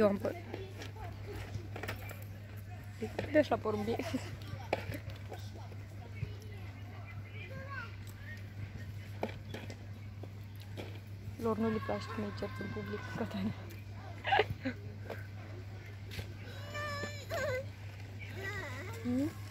Eu am păr. Deci De așa porumbie. Lor nu le place când îi cert în public, Catania. Mm-hmm.